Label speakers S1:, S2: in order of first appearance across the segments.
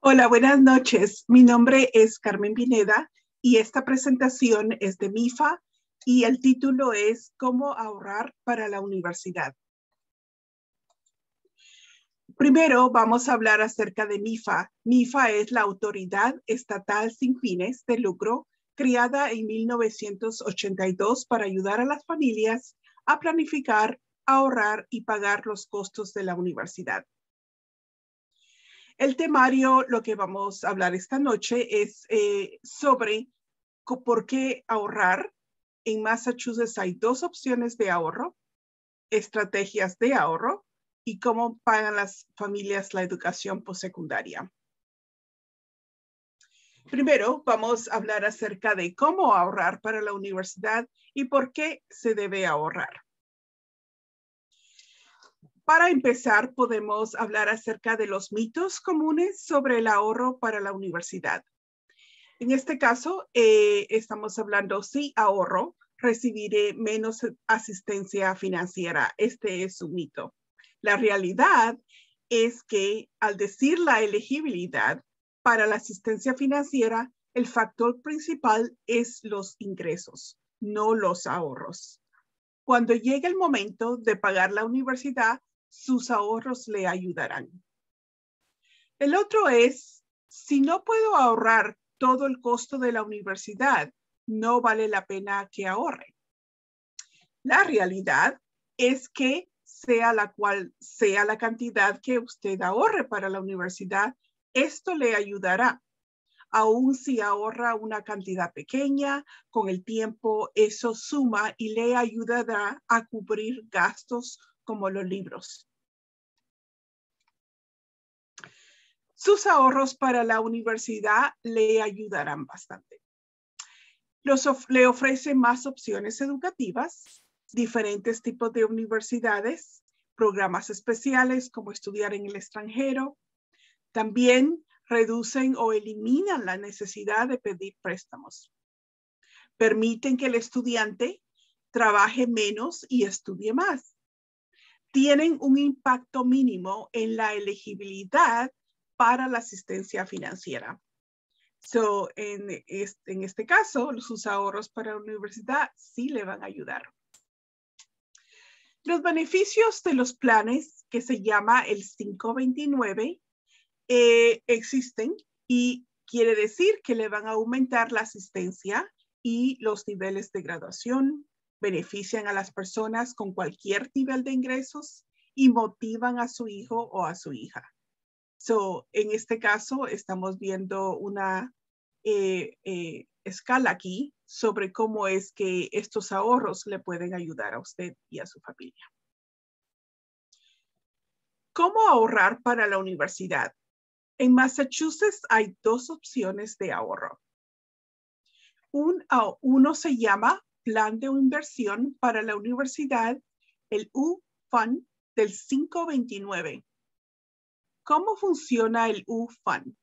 S1: Hola, buenas noches. Mi nombre es Carmen Pineda y esta presentación es de MIFA y el título es Cómo ahorrar para la universidad. Primero vamos a hablar acerca de MIFA. MIFA es la Autoridad Estatal sin fines de lucro creada en 1982 para ayudar a las familias a planificar, ahorrar y pagar los costos de la universidad. El temario, lo que vamos a hablar esta noche es eh, sobre por qué ahorrar. En Massachusetts hay dos opciones de ahorro, estrategias de ahorro y cómo pagan las familias la educación postsecundaria. Primero, vamos a hablar acerca de cómo ahorrar para la universidad y por qué se debe ahorrar. Para empezar, podemos hablar acerca de los mitos comunes sobre el ahorro para la universidad. En este caso, eh, estamos hablando, si ahorro, recibiré menos asistencia financiera. Este es un mito. La realidad es que al decir la elegibilidad para la asistencia financiera, el factor principal es los ingresos, no los ahorros. Cuando llegue el momento de pagar la universidad, sus ahorros le ayudarán. El otro es, si no puedo ahorrar todo el costo de la universidad, no vale la pena que ahorre. La realidad es que sea la cual sea la cantidad que usted ahorre para la universidad, esto le ayudará. Aún si ahorra una cantidad pequeña, con el tiempo eso suma y le ayudará a cubrir gastos como los libros. Sus ahorros para la universidad le ayudarán bastante. le ofrece más opciones educativas, diferentes tipos de universidades, programas especiales como estudiar en el extranjero. También reducen o eliminan la necesidad de pedir préstamos. Permiten que el estudiante trabaje menos y estudie más. Tienen un impacto mínimo en la elegibilidad para la asistencia financiera. So, en, este, en este caso, sus ahorros para la universidad sí le van a ayudar. Los beneficios de los planes que se llama el 529 eh, existen y quiere decir que le van a aumentar la asistencia y los niveles de graduación, benefician a las personas con cualquier nivel de ingresos y motivan a su hijo o a su hija. So, en este caso, estamos viendo una eh, eh, escala aquí sobre cómo es que estos ahorros le pueden ayudar a usted y a su familia. ¿Cómo ahorrar para la universidad? En Massachusetts hay dos opciones de ahorro. uno se llama Plan de Inversión para la Universidad, el U-Fund del 529. ¿Cómo funciona el U-Fund?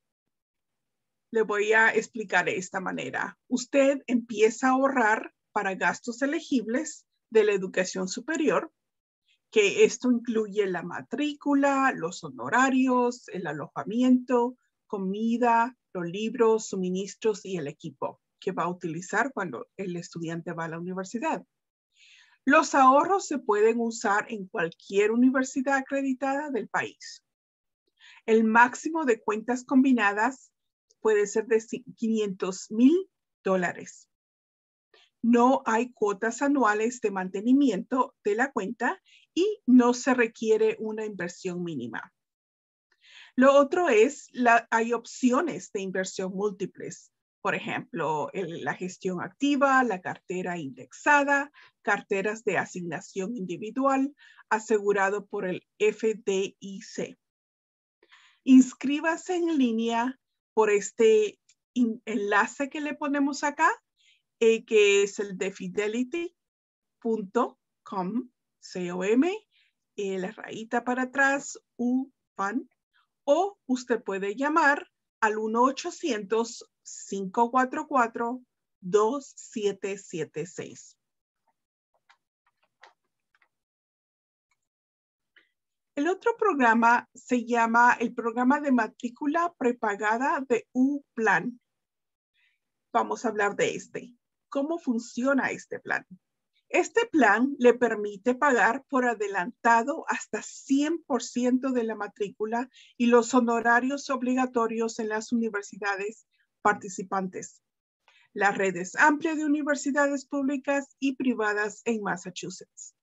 S1: le voy a explicar de esta manera. Usted empieza a ahorrar para gastos elegibles de la educación superior, que esto incluye la matrícula, los honorarios, el alojamiento, comida, los libros, suministros y el equipo que va a utilizar cuando el estudiante va a la universidad. Los ahorros se pueden usar en cualquier universidad acreditada del país. El máximo de cuentas combinadas puede ser de 500 mil dólares. No hay cuotas anuales de mantenimiento de la cuenta y no se requiere una inversión mínima. Lo otro es, la, hay opciones de inversión múltiples. Por ejemplo, la gestión activa, la cartera indexada, carteras de asignación individual, asegurado por el FDIC. Inscríbase en línea por este enlace que le ponemos acá, eh, que es el de fidelity.com, C-O-M, eh, la rayita para atrás, U-FAN, o usted puede llamar al 1-800-544-2776. El otro programa se llama el programa de matrícula prepagada de U-Plan. Vamos a hablar de este. ¿Cómo funciona este plan? Este plan le permite pagar por adelantado hasta 100% de la matrícula y los honorarios obligatorios en las universidades participantes. La red es amplia de universidades públicas y privadas en Massachusetts.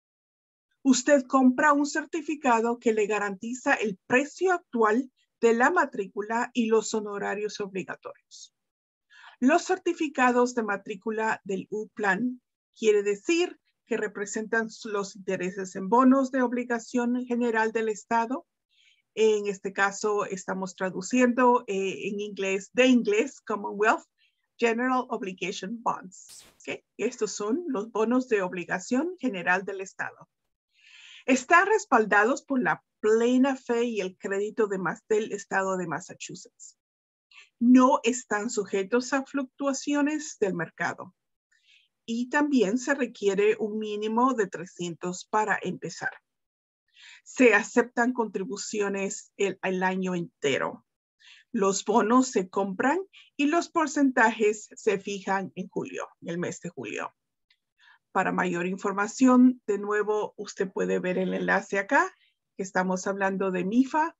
S1: Usted compra un certificado que le garantiza el precio actual de la matrícula y los honorarios obligatorios. Los certificados de matrícula del U-Plan quiere decir que representan los intereses en bonos de obligación general del Estado. En este caso, estamos traduciendo eh, en inglés, de inglés, Commonwealth General Obligation Bonds. Estos son los bonos de obligación general del Estado. Están respaldados por la plena fe y el crédito de, del Estado de Massachusetts. No están sujetos a fluctuaciones del mercado y también se requiere un mínimo de 300 para empezar. Se aceptan contribuciones el, año entero. Los bonos se compran y los porcentajes se fijan en julio, el mes de julio. Para mayor información, de nuevo, usted puede ver el enlace acá, que estamos hablando de mifa.org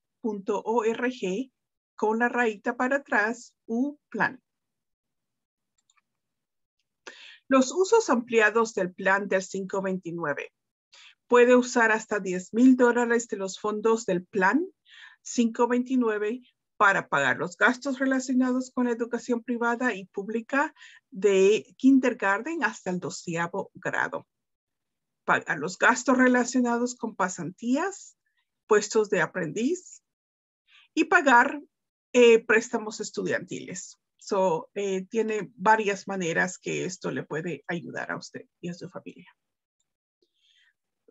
S1: con la rayita para atrás, U plan. Los usos ampliados del plan del 529. Puede usar hasta 10 mil dólares de los fondos del plan 529 para pagar los gastos relacionados con la educación privada y pública de kindergarten hasta el doceavo grado. Pagar los gastos relacionados con pasantías, puestos de aprendiz y pagar eh, préstamos estudiantiles. So, eh, tiene varias maneras que esto le puede ayudar a usted y a su familia.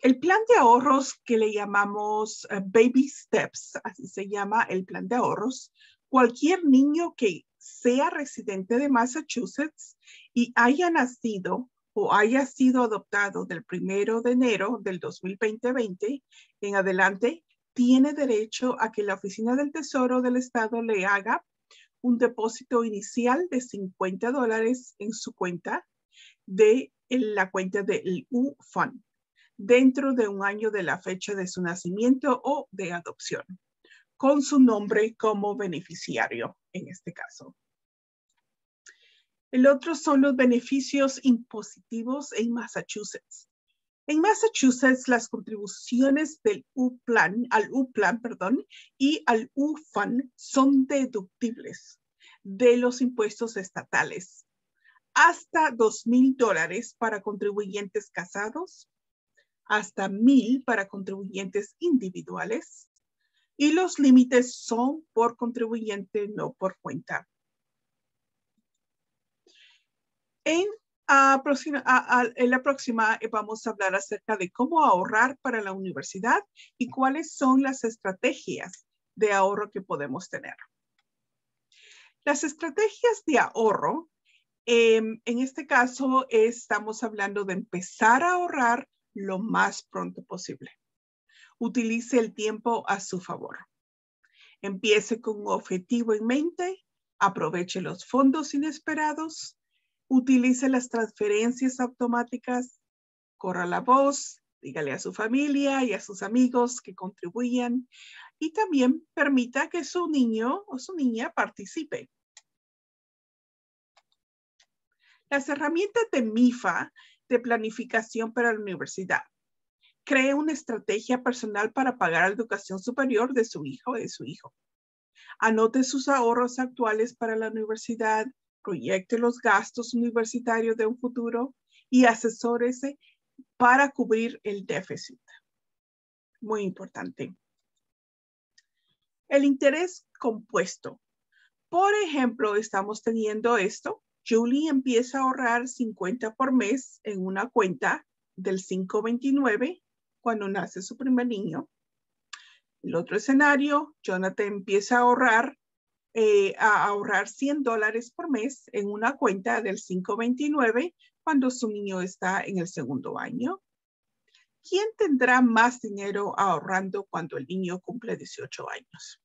S1: El plan de ahorros que le llamamos eh, Baby Steps, así se llama el plan de ahorros, cualquier niño que sea residente de Massachusetts y haya nacido o haya sido adoptado del primero de enero del 2020 en adelante, tiene derecho a que la Oficina del Tesoro del Estado le haga un depósito inicial de 50 dólares en su cuenta de la cuenta del U-Fund dentro de un año de la fecha de su nacimiento o de adopción, con su nombre como beneficiario en este caso. El otro son los beneficios impositivos en Massachusetts. En Massachusetts, las contribuciones del U-Plan, al U-Plan, perdón, y al U-Fund son deductibles de los impuestos estatales. Hasta dos mil dólares para contribuyentes casados, hasta mil para contribuyentes individuales, y los límites son por contribuyente, no por cuenta. En en la próxima eh, vamos a hablar acerca de cómo ahorrar para la universidad y cuáles son las estrategias de ahorro que podemos tener. Las estrategias de ahorro, em, en este caso estamos hablando de empezar a ahorrar lo más pronto posible. Utilice el tiempo a su favor. Empiece con un objetivo en mente, aproveche los fondos inesperados, utilice las transferencias automáticas, corra la voz, dígale a su familia y a sus amigos que contribuyan y también permita que su niño o su niña participe. Las herramientas de MIFA de planificación para la universidad. Cree una estrategia personal para pagar la educación superior de su hijo o de su hijo. Anote sus ahorros actuales para la universidad proyecte los gastos universitarios de un futuro y asesórese para cubrir el déficit. Muy importante. El interés compuesto. Por ejemplo, estamos teniendo esto. Julie empieza a ahorrar 50 por mes en una cuenta del 529 cuando nace su primer niño. El otro escenario, Jonathan empieza a ahorrar eh, a ahorrar 100 dólares por mes en una cuenta del 529 cuando su niño está en el segundo año. ¿quién tendrá más dinero ahorrando cuando el niño cumple 18 años?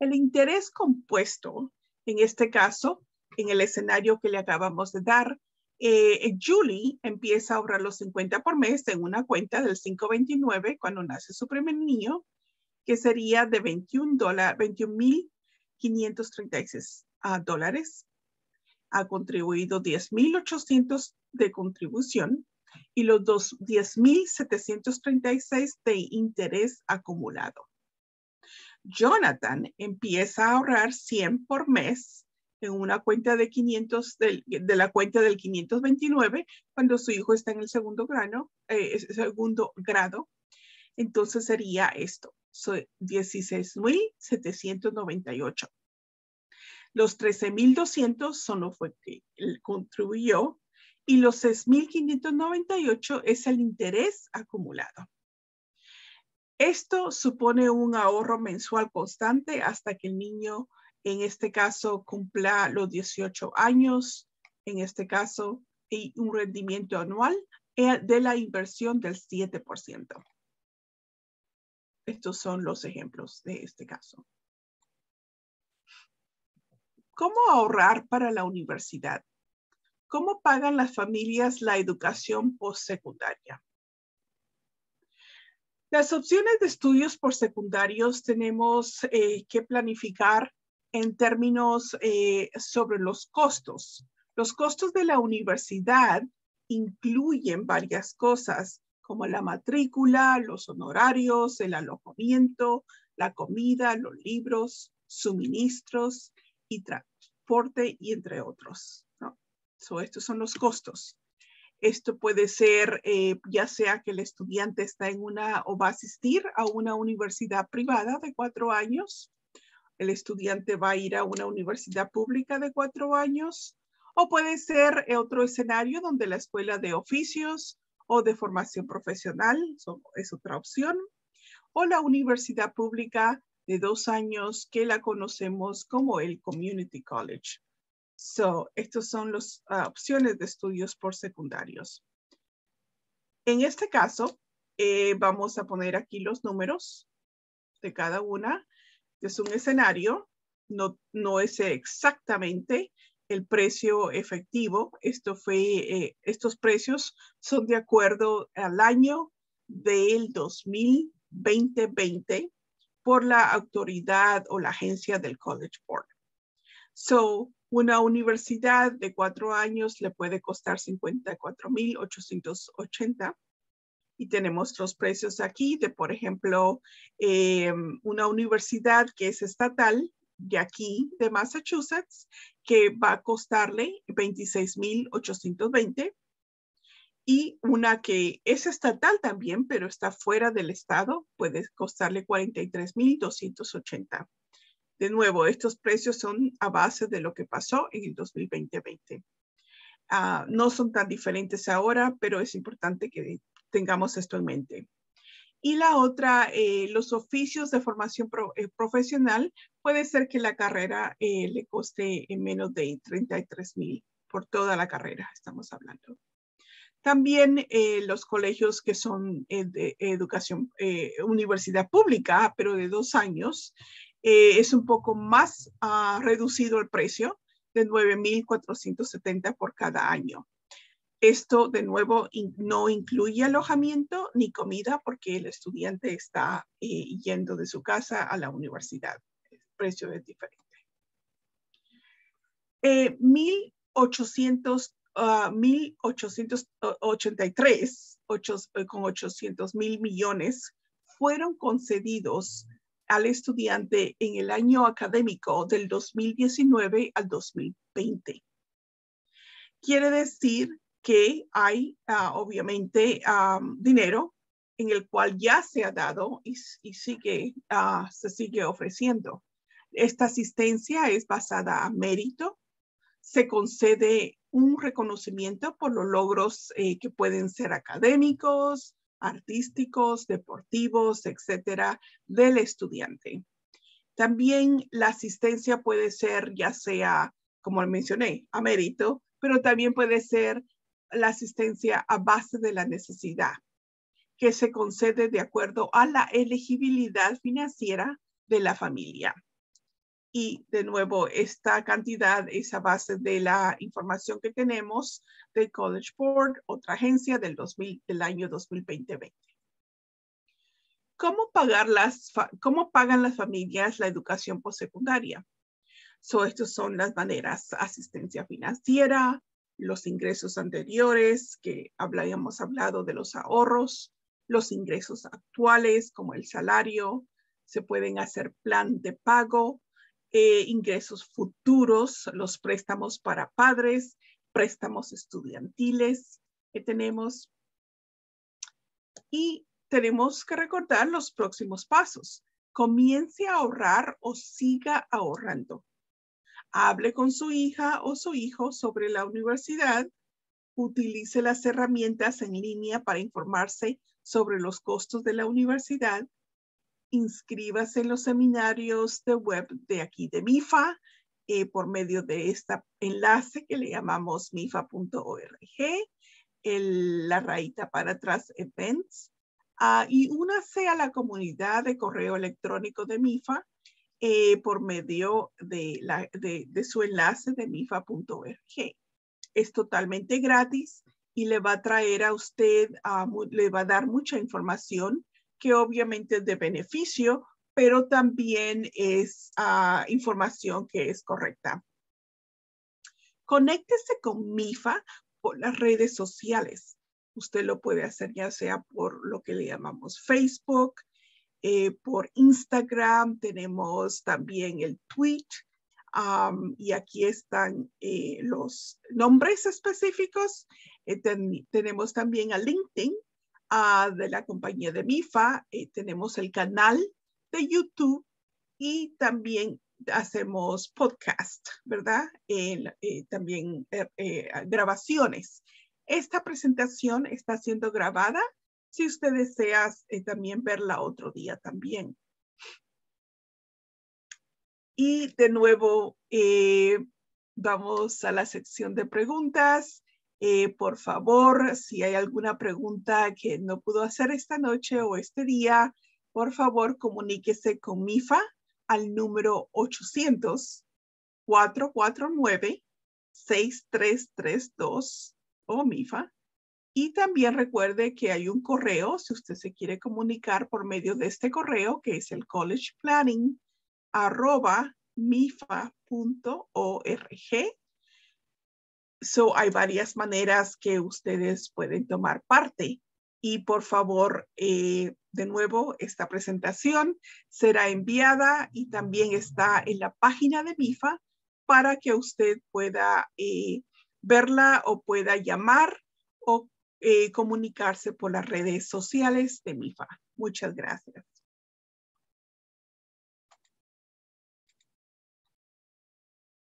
S1: El interés compuesto, en este caso, en el escenario que le acabamos de dar, eh, Julie empieza a ahorrar los 50 por mes en una cuenta del 529 cuando nace su primer niño, que sería de 21 21.536 uh, dólares. Ha contribuido 10.800 de contribución y los 10.736 de interés acumulado. Jonathan empieza a ahorrar 100 por mes en una cuenta de 500, de la cuenta del 529, cuando su hijo está en el segundo grado, eh, segundo grado. Entonces sería esto, so, 16,798. Los 13,200 son lo que él contribuyó y los 6,598 es el interés acumulado. Esto supone un ahorro mensual constante hasta que el niño en este caso cumpla los 18 años, en este caso, y un rendimiento anual eh, de la inversión del 7%. Estos son los ejemplos de este caso. ¿Cómo ahorrar para la universidad? ¿Cómo pagan las familias la educación postsecundaria? Las opciones de estudios por secundarios tenemos eh, que planificar en términos eh, sobre los costos. Los costos de la universidad incluyen varias cosas como la matrícula, los honorarios, el alojamiento, la comida, los libros, suministros y transporte y entre otros. ¿no? estos son los costos. Esto puede ser eh, ya sea que el estudiante está en una o va a asistir a una universidad privada de cuatro años el estudiante va a ir a una universidad pública de cuatro años o puede ser otro escenario donde la escuela de oficios o de formación profesional es otra opción o la universidad pública de dos años que la conocemos como el Community College. So, estas son las ah, opciones de estudios por secundarios. En este caso, eh, vamos a poner aquí los números de cada una es un escenario, no, no es exactamente el precio efectivo. Esto fue, eh, estos precios son de acuerdo al año del 2020 por la autoridad o la agencia del College Board. So, una universidad de cuatro años le puede costar 54,880 y tenemos los precios aquí de, por ejemplo, eh, una universidad que es estatal de aquí, de Massachusetts, que va a costarle 26,820 y una que es estatal también, pero está fuera del estado, puede costarle 43,280. De nuevo, estos precios son a base de lo que pasó en el 2020. Ah, no son tan diferentes ahora, pero es importante que tengamos esto en mente. Y la otra, eh, los oficios de formación eh, profesional, puede ser que la carrera eh, le coste menos de 33 mil por toda la carrera, estamos hablando. También los colegios que son de educación, universidad pública, pero de dos años, es un poco más ah, reducido el precio de 9.470 por cada año. Esto, de nuevo, no incluye alojamiento ni comida porque el estudiante está eh, yendo de su casa a la universidad. El precio es diferente. 1800, 1883, uh, eh, con 800 mil millones, fueron concedidos al estudiante en el año académico del 2019 al 2020. Quiere decir que hay ah, obviamente dinero en el cual ya se ha dado y, sigue, ah, se sigue ofreciendo. Esta asistencia es basada a mérito. Se concede un reconocimiento por los logros eh, que pueden ser académicos, artísticos, deportivos, etcétera, del estudiante. También la asistencia puede ser ya sea, como mencioné, a mérito, pero también puede ser la asistencia a base de la necesidad, que se concede de acuerdo a la elegibilidad financiera de la familia. Y de nuevo, esta cantidad es a base de la información que tenemos del College Board, otra agencia del, 2000, del año 2020. ¿Cómo, pagar las, ¿Cómo pagan las familias la educación postsecundaria? So, estas son las maneras, asistencia financiera, los ingresos anteriores, que habíamos hablado de los ahorros, los ingresos actuales, como el salario, se pueden hacer plan de pago, eh, ingresos futuros, los préstamos para padres, préstamos estudiantiles que tenemos. Y tenemos que recordar los próximos pasos. Comience a ahorrar o siga ahorrando. Hable con su hija o su hijo sobre la universidad. Utilice las herramientas en línea para informarse sobre los costos de la universidad. Inscríbase en los seminarios de web de aquí de MIFA eh, por medio de este enlace que le llamamos mifa.org, la rayita para atrás events, uh, y únase a la comunidad de correo electrónico de MIFA eh, por medio de, la, de, su enlace de mifa.org. Es totalmente gratis y le va a traer a usted, le va a dar mucha información que obviamente es de beneficio, pero también es ah, información que es correcta. Conéctese con MIFA por las redes sociales. Usted lo puede hacer ya sea por lo que le llamamos Facebook, eh, por Instagram, tenemos también el tweet y aquí están eh, los nombres específicos. Eh, tenemos también a LinkedIn ah, de la compañía de MIFA, tenemos el canal de YouTube y también hacemos podcast, ¿verdad? también grabaciones. Esta presentación está siendo grabada si usted desea eh, también verla otro día también. Y de nuevo, eh, vamos a la sección de preguntas. Eh, por favor, si hay alguna pregunta que no pudo hacer esta noche o este día, por favor, comuníquese con MIFA al número 800 449 6332 o MIFA. Y también recuerde que hay un correo, si usted se quiere comunicar por medio de este correo, que es el collegeplanning So, hay varias maneras que ustedes pueden tomar parte. Y por favor, eh, de nuevo, esta presentación será enviada y también está en la página de MIFA para que usted pueda eh, verla o pueda llamar o eh, comunicarse por las redes sociales de MIFA. Muchas gracias.